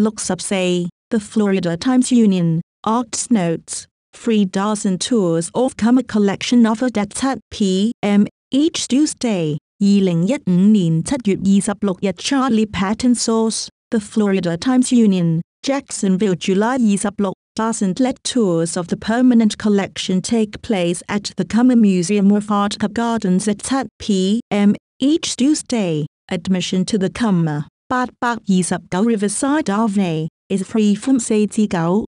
Looks up say, the Florida Times Union, Arts Notes, free docent tours of Cummer collection offered at p.m. each Tuesday. 二零一五年七月二十六日，Charlie Patton Source, The Florida Times Union, Jacksonville, July 二十六。Doesn't let tours of the permanent collection take place at the Cummer Museum of Art Gardens at 7 p.m. each Tuesday. Admission to the Cummer 829 Riverside Ave, is free from 8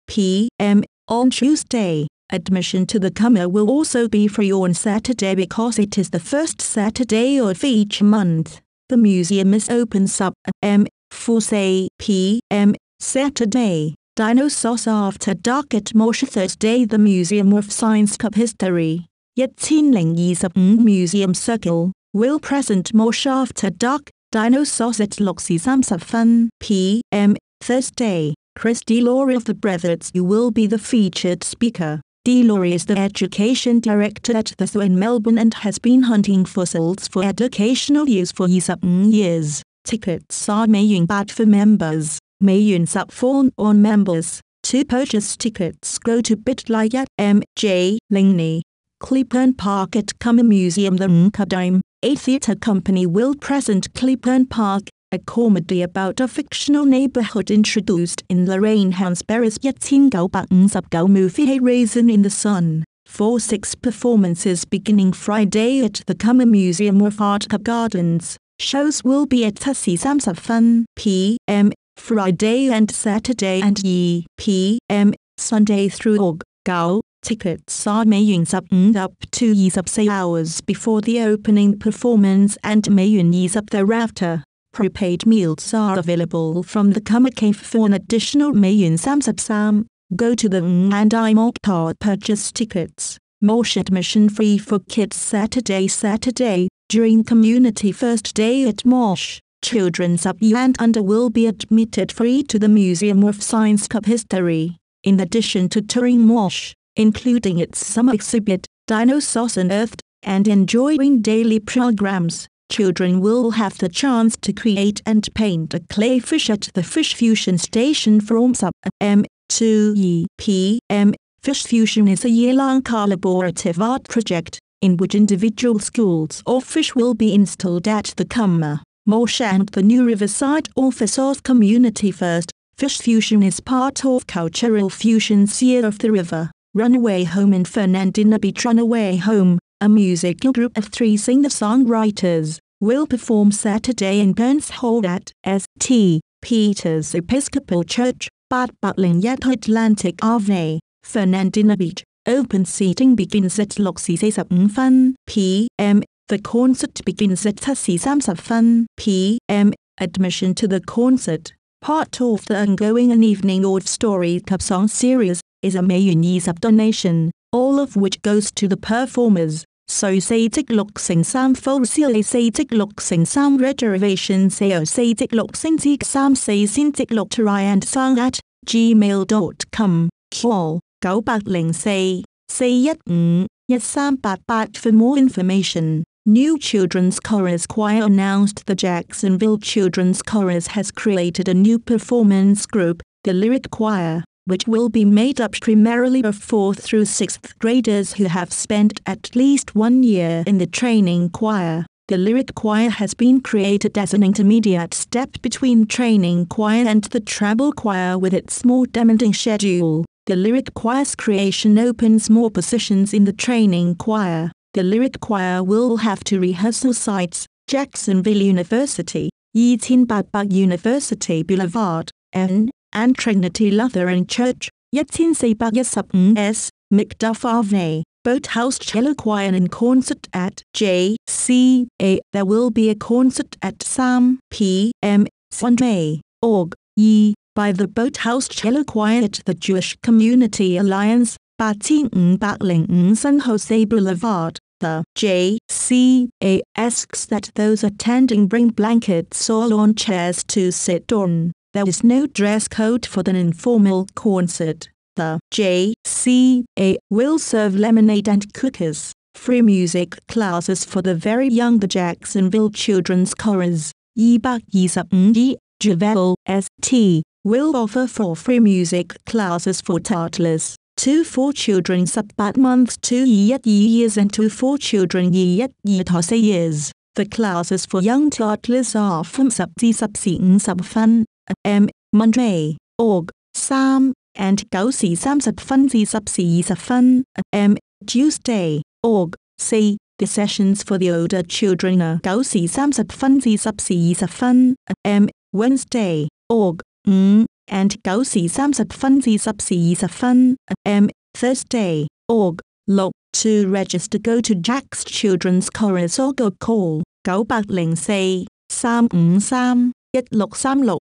p.m. on Tuesday. Admission to the Cummer will also be free on Saturday because it is the first Saturday of each month. The museum is open sub m 4 say p.m. Saturday. Dinosaurs After Dark at Mosh Thursday The Museum of Science Cup History 1025 Museum Circle will present Mosh After Dark Dino Sauce at Loxy Sam Fun PM, Thursday, Chris DeLore of the Breatherts You will be the featured speaker. DeLore is the education director at the Zoo in Melbourne and has been hunting fossils for educational use for years. Tickets are Mayun bad for members, Mayun sub for on members. To purchase tickets go to bitly at MJ Lingney, Clybourne Park at Cummer Museum the Nkadime a theatre company will present Clybourne Park, a comedy about a fictional neighborhood introduced in Lorraine Hansberry's 1959 movie A Raisin in the Sun. For six performances beginning Friday at the Cummer Museum of Art Gardens, shows will be at 7 p.m. Friday and Saturday and E p.m. Sunday through Aug. Go. Tickets are mayun's up up to years up say hours before the opening performance and mayun years up thereafter. Prepaid meals are available from the Kama Cave for an additional mayun samsap sam. Go to the ng and I card purchase tickets. Mosh admission free for kids Saturday Saturday, during community first day at Mosh. Children sub and under will be admitted free to the Museum of Science Cup History. In addition to touring Mosh, including its summer exhibit, Dinosaurs Unearthed, and enjoying daily programs, children will have the chance to create and paint a clay fish at the Fish Fusion Station from sub m to p.m. Fish Fusion is a year-long collaborative art project in which individual schools or fish will be installed at the Cummer, Mosh and the new Riverside officers community first. Fish Fusion is part of Cultural Fusion's Year of the River, Runaway Home and Fernandina Beach Runaway Home, a musical group of three singer-songwriters, will perform Saturday in Burns Hall at St. Peter's Episcopal Church, Bad Butling at Atlantic Ave, Fernandina Beach. Open seating begins at 6:45 p.m. The concert begins at 7:30 p.m. Admission to the concert, part of the ongoing An Evening of Story Cup Song series, is a mayonnaise donation, all of which goes to the performers. So say tigloksen sam for sile say tigloksen sam reservation say o say tigloksen tig sam say sin tiglokterai and sang at gmail.com. Call 9804 415 1388 for more information. New Children's Chorus Choir announced the Jacksonville Children's Chorus has created a new performance group, the Lyric Choir which will be made up primarily of 4th through 6th graders who have spent at least one year in the training choir. The lyric choir has been created as an intermediate step between training choir and the treble choir with its more demanding schedule. The lyric choir's creation opens more positions in the training choir. The lyric choir will have two rehearsal sites, Jacksonville University, 1888 University Boulevard, N, and Trinity Lutheran Church, 1415S, Macduff Ave. Boathouse Cello Choir and concert at JCA. There will be a concert at Sam p.m. Sunday, Org. E. by the Boathouse Cello Choir at the Jewish Community Alliance, 18505 San Jose Boulevard. The JCA asks that those attending bring blankets or lawn chairs to sit on. There is no dress code for an informal concert. The JCA will serve lemonade and cookies, free music classes for the very young the Jacksonville Children's Chorus, Yibak Duval ST, will offer four free music classes for toddlers, two for children sub months two yet years and two for children yet years. The classes for young toddlers are from sub D sub sub fun 分 m Monday, org 3 and 九时三十分至十时二十分 m Tuesday, org 4 The sessions for the older children are 九时三十分至十时二十分 m Wednesday, org 5 and 九时三十分至十时二十分 m Thursday, org 6 To register go to Jack's Children's Chorus or go call 九八零四三五三一六三六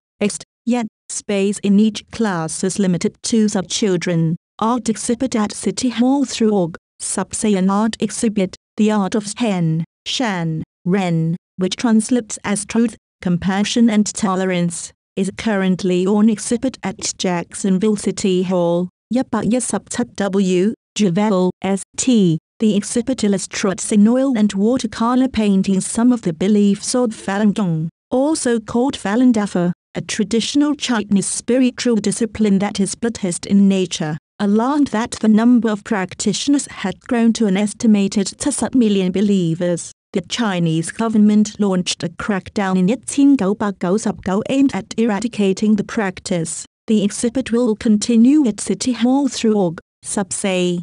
Yet space in each class is limited to sub children. Art exhibit at City Hall through org. Sub say an art exhibit, the art of Zhen, Shan, Ren, which translates as truth, compassion and tolerance, is currently on exhibit at Jacksonville City Hall. Uh, 117 W, Duval, St. The exhibit illustrates in oil and watercolor paintings some of the beliefs of Falun Gong, also called Falun Dafa, a traditional Chinese spiritual discipline that is Buddhist in nature. alarmed that the number of practitioners had grown to an estimated 2 million believers. The Chinese government launched a crackdown in 1999 aimed at eradicating the practice. The exhibit will continue at City Hall through org. Subsay.